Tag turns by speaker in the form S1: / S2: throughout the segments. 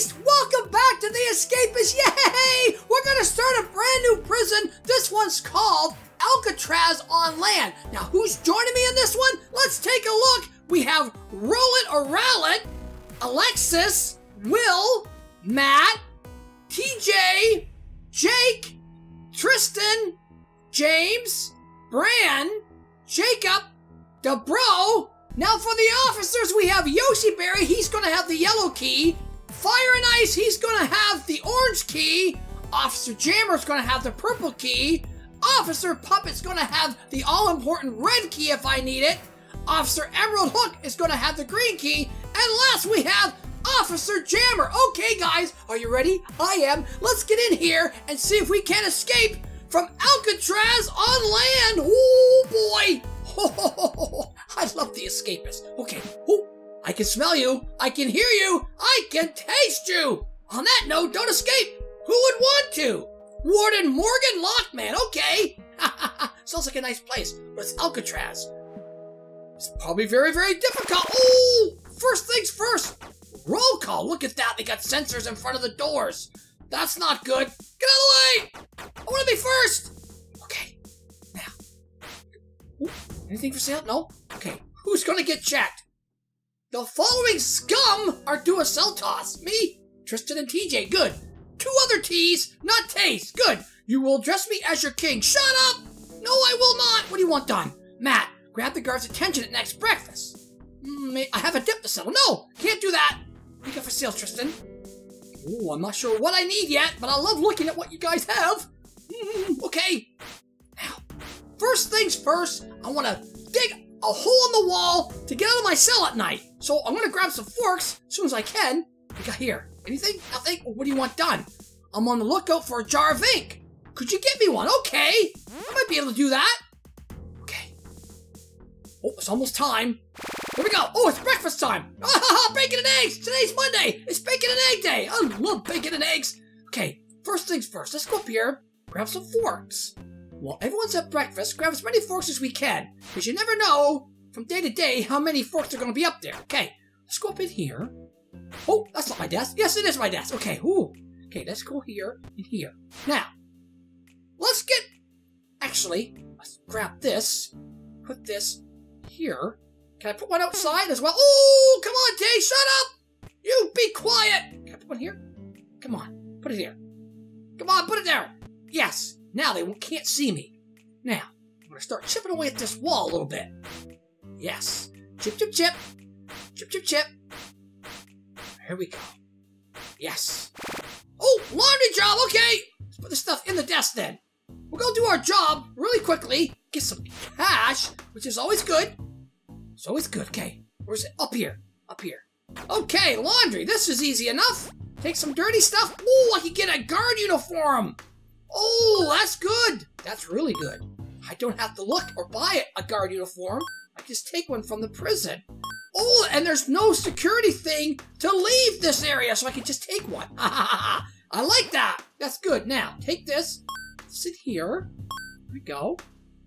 S1: Beast! Welcome back to the Escapist! Yay! We're gonna start a brand new prison. This one's called Alcatraz on land. Now, who's joining me in this one? Let's take a look. We have Roland or Alexis, Will, Matt, TJ, Jake, Tristan, James, Bran, Jacob, DeBro. Now for the officers, we have Yoshi Berry. He's going to have the yellow key. Fire and Ice, he's to have the orange key. Officer Jammer's to have the purple key. Officer Puppet's to have the all-important red key if I need it. Officer Emerald Hook is to have the green key. And last we have Officer Jammer. Okay, guys, are you ready? I am. Let's get in here and see if we can't escape from Alcatraz on land. Oh, boy. I love the escapists. Okay. Oh, I can smell you. I can hear you. I can taste you. On that note, don't escape. Who would want to? Warden Morgan Lockman. Okay. Sounds like a nice place, but it's Alcatraz. It's probably very, very difficult. Oh, first things first. Roll call. Look at that. They got sensors in front of the doors. That's not good. Get out of the way. I want to be first. Okay. Now. Ooh, anything for sale? No? Okay. Who's going to get checked? The following scum are due a cell toss. Me, Tristan, and TJ. Good. Two other T's, not T's. Good. You will address me as your king. Shut up! No, I will not. What do you want done? Matt, grab the guard's attention at next breakfast. Mm, I have a dip to settle. No, can't do that. Pick up for sale, Tristan? Ooh, I'm not sure what I need yet, but I love looking at what you guys have. Okay. Now, first things first, I want to a hole in the wall to get out of my cell at night. So I'm to grab some forks as soon as I can. You got here? Anything? Nothing? What do you want done? I'm on the lookout for a jar of ink. Could you get me one? Okay. I might be able to do that. Okay. Oh, it's almost time. Here we go. Oh, it's breakfast time. Ah, bacon and eggs. Today's Monday. It's bacon and egg day. I love bacon and eggs. Okay, first things first. Let's go up here, grab some forks. While everyone's at breakfast, grab as many forks as we can, because you never know from day to day how many forks are going to be up there. Okay, let's go up in here. Oh, that's not my desk. Yes, it is my desk. Okay, ooh. Okay, let's go here and here. Now, let's get... Actually, let's grab this, put this here. Can I put one outside as well? Oh, come on, Tay, shut up! You be quiet! Can I put one here? Come on, put it here. Come on, put it there! Yes, now they can't see me. Now, I'm gonna start chipping away at this wall a little bit. Yes. Chip, chip, chip. Chip, chip, chip. Here we go. Yes. Oh, laundry job, okay! Let's put the stuff in the desk then. We're gonna do our job really quickly, get some cash, which is always good. It's always good, okay. Where's it? Up here. Up here. Okay, laundry. This is easy enough. Take some dirty stuff. Oh, I can get a guard uniform. Oh, that's good. That's really good. I don't have to look or buy a guard uniform. I just take one from the prison. Oh, and there's no security thing to leave this area, so I can just take one. I like that. That's good. Now, take this. Sit here. Here we go.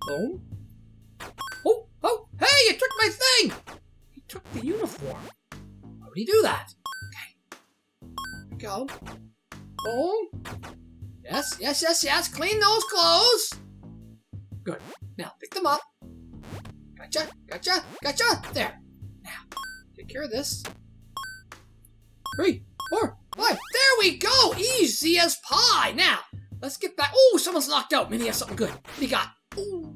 S1: Boom. Oh, oh, hey, you took my thing. He took the uniform. How would he do that? Okay. Here we go. Boom. Yes, yes, yes, yes. Clean those clothes. Good. Now, pick them up. Gotcha, gotcha, gotcha. There. Now, take care of this. Three, four, five. There we go. Easy as pie. Now, let's get back. Oh, someone's knocked out. Maybe he has something good. What do you got? Ooh,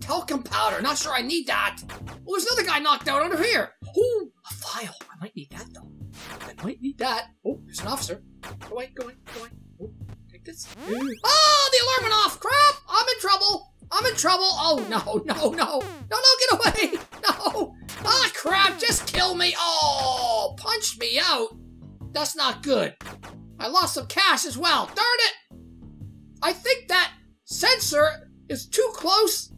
S1: talcum powder. Not sure I need that. Oh, there's another guy knocked out under here. Ooh, a file. I might need that, though. I might need that. Oh, there's an officer. Go away, go away, go away. Oh, this. Oh, the alarm went off. Crap. I'm in trouble. I'm in trouble. Oh, no, no, no. No, no, get away. No. Ah, crap. Just kill me. Oh, punched me out. That's not good. I lost some cash as well. Darn it. I think that sensor is too close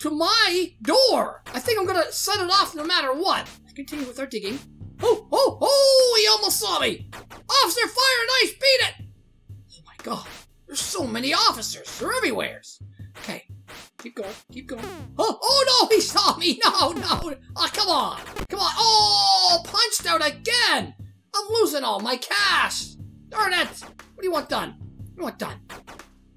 S1: to my door. I think I'm to set it off no matter what. Continue with our digging. Oh, oh, oh, he almost saw me. Officer, fire and ice, beat it. Oh. There's so many officers. They're everywhere. Okay. Keep going. Keep going. Oh, oh no, he saw me. No, no. Oh, come on. Come on. Oh, punched out again. I'm losing all my cash. Darn it. What do you want done? What do you want done?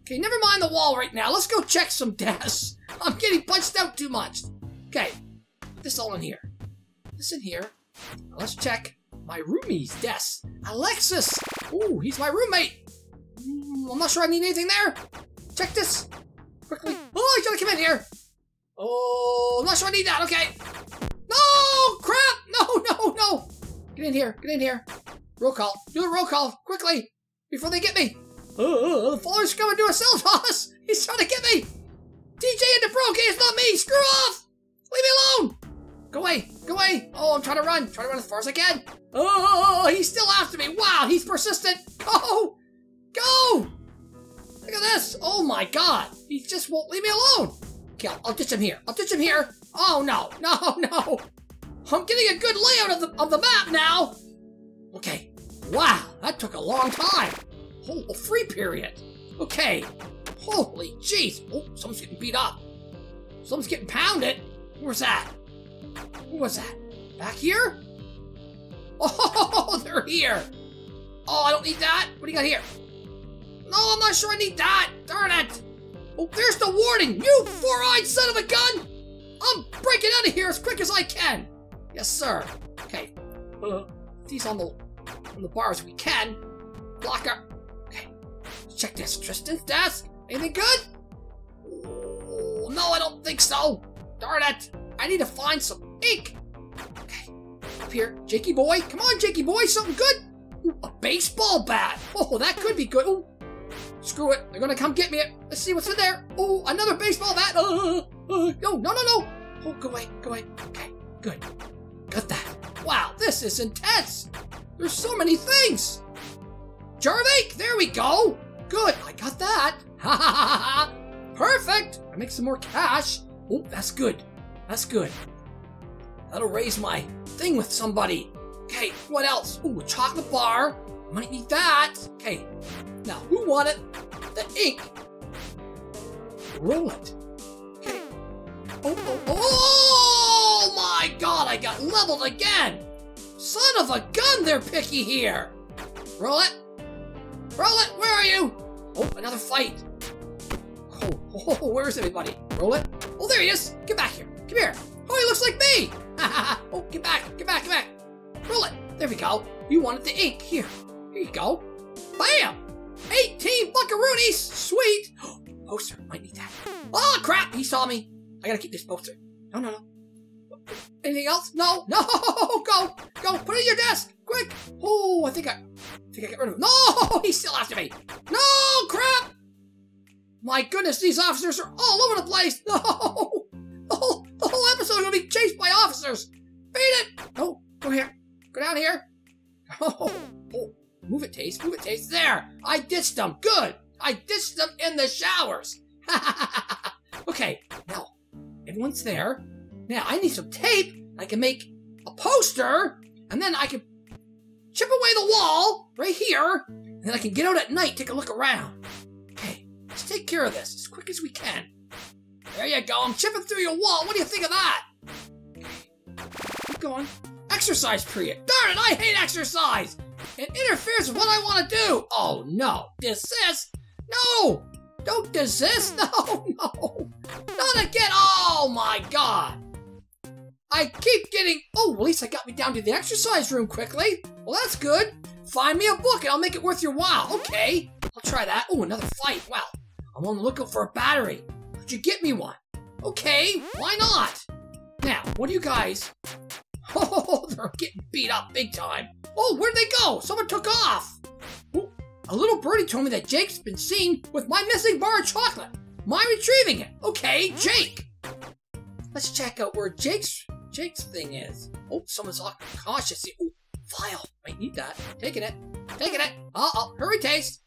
S1: Okay, never mind the wall right now. Let's go check some desks. I'm getting punched out too much. Okay, put this all in here. This in here. Now let's check my roomie's desk. Alexis. Ooh, he's my roommate. I'm not sure I need anything there. Check this. Quickly. Oh, he's gonna come in here. Oh, I'm not sure I need that. Okay. No, crap. No, no, no. Get in here. Get in here. Roll call. Do a roll call. Quickly. Before they get me. Oh, the faller's coming to a cell toss. He's trying to get me. TJ and the pro it's not me. Screw off. Leave me alone. Go away. Go away. Oh, I'm trying to run. Trying to run as far as I can. Oh, he's still after me. Wow, he's persistent. Oh, go. Go. Look at this. Oh my god. He just won't leave me alone. Okay, I'll, I'll ditch him here. I'll ditch him here. Oh no, no, no. I'm getting a good layout of the of the map now. Okay. Wow, that took a long time. Whole free period. Okay. Holy jeez. Oh, someone's getting beat up. Someone's getting pounded. Where's that? Who was that? Back here? Oh, they're here. Oh, I don't need that. What do you got here? No, I'm not sure I need that. Darn it. Oh, there's the warning. You four-eyed son of a gun. I'm breaking out of here as quick as I can. Yes, sir. Okay. Uh, these on the on the bars we can. Blocker. Okay. Check this. Tristan's desk. Anything good? Oh, no, I don't think so. Darn it. I need to find some ink. Okay. Up here. Jakey boy. Come on, Jakey boy. Something good. Ooh, a baseball bat. Oh, that could be good. Ooh. Screw it. They're gonna come get me. Let's see what's in there. Oh, another baseball bat. Uh, uh, no, no, no, no. Oh, go away. Go away. Okay. Good. Got that. Wow, this is intense. There's so many things. Jarvik, there we go. Good, I got that. Ha ha ha ha. Perfect. I make some more cash. Oh, that's good. That's good. That'll raise my thing with somebody. Okay, what else? Ooh, a chocolate bar. Might need that. Okay, now who wanted the ink? Roland. Okay. Oh, oh, oh my god, I got leveled again. Son of a gun, they're picky here. Roland. Roll it. Where are you? Oh, another fight. Oh, oh, oh, where is everybody? Roland. Oh, there he is. Get back here. Come here. Oh, he looks like me. oh, get back. Get back. Get back. Roland. There we go. You wanted the ink. Here. Here you go. Bam. 18 buckaroonies. Sweet. poster. Might need that. Oh, crap. He saw me. I gotta keep this poster. No, no, no. Anything else? No, no, go, go, put it in your desk, quick. Oh, I think I, I think I got rid of him. No, he's still after me. No, crap. My goodness, these officers are all over the place. No, the whole, the whole episode is gonna be chased by officers. Beat it. No, go here, go down here. Oh, oh, move it, Taste, move it, Taste. There, I ditched them. Good, I ditched them in the showers. okay, now everyone's there. Now, I need some tape. I can make a poster, and then I can chip away the wall right here, and then I can get out at night, take a look around. Okay, let's take care of this as quick as we can. There you go. I'm chipping through your wall. What do you think of that? Keep going. Exercise period. Darn it, I hate exercise. It interferes with what I want to do. Oh, no. Desist? No. Don't desist. No, no. Not again. Oh, my God. I keep getting. Oh, at least I got me down to the exercise room quickly. Well, that's good. Find me a book and I'll make it worth your while. Okay, I'll try that. Oh, another fight. Wow. I'm on the lookout for a battery. Could you get me one? Okay, why not? Now, what do you guys? Oh, they're getting beat up big time. Oh, where'd they go? Someone took off. Ooh, a little birdie told me that Jake's been seen with my missing bar of chocolate. My retrieving it. Okay, Jake. Let's check out where Jake's Jake's thing is. Oh, someone's cautious. Oh, file. Might need that. Taking it. Taking it. Uh oh. Hurry, taste.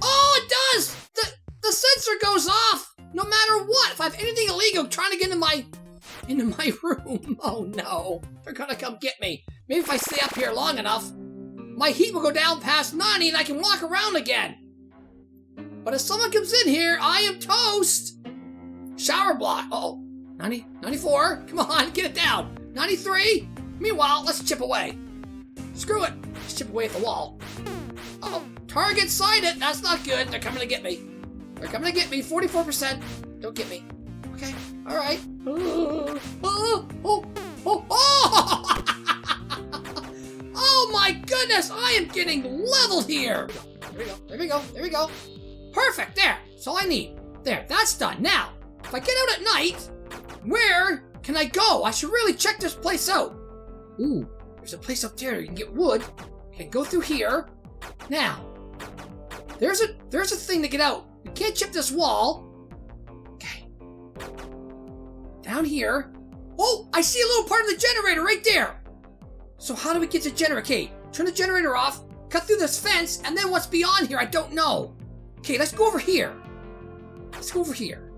S1: Oh, it does! The the sensor goes off! No matter what! If I have anything illegal trying to get into my into my room. Oh no. They're gonna come get me. Maybe if I stay up here long enough, my heat will go down past 90 and I can walk around again. But if someone comes in here, I am toast! Shower block. Uh oh. 90, 94. Come on, get it down. 93. Meanwhile, let's chip away. Screw it. Let's chip away at the wall. Uh oh. Target sighted. That's not good. They're coming to get me. They're coming to get me. 44%. Don't get me. Okay. All right. Oh, my goodness! I am getting leveled here. There we go. There we go. There we go. Perfect. There. That's all I need. There. That's done. Now, if I get out at night, where can I go? I should really check this place out. Ooh, there's a place up there. You can get wood. Okay, go through here. Now, there's a there's a thing to get out. You can't chip this wall. Down here. Oh, I see a little part of the generator right there. So how do we get to? Okay, turn the generator off, cut through this fence, and then what's beyond here? I don't know. Okay, let's go over here. Let's go over here.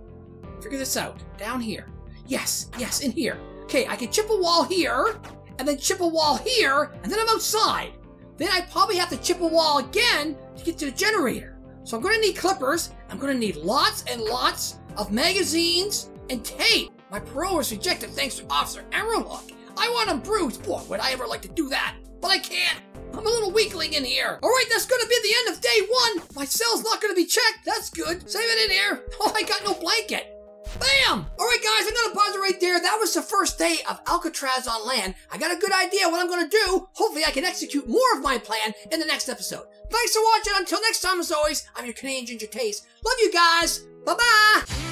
S1: Figure this out. Down here. Yes, yes, in here. Okay, I can chip a wall here, and then chip a wall here, and then I'm outside. Then I probably have to chip a wall again to get to the generator. So I'm to need clippers. I'm to need lots and lots of magazines and tape. My parole was rejected thanks to Officer Emerald. I want him bruised. Boy, would I ever like to do that. But I can't. I'm a little weakling in here. All right, that's going to be the end of day one. My cell's not going to be checked. That's good. Save it in here. Oh, I got no blanket. Bam! All right, guys, I'm gonna pause it right there. That was the first day of Alcatraz on land. I got a good idea what I'm gonna do. Hopefully, I can execute more of my plan in the next episode. Thanks for watching. Until next time, as always, I'm your Canadian Ginger Taste. Love you guys. Bye bye.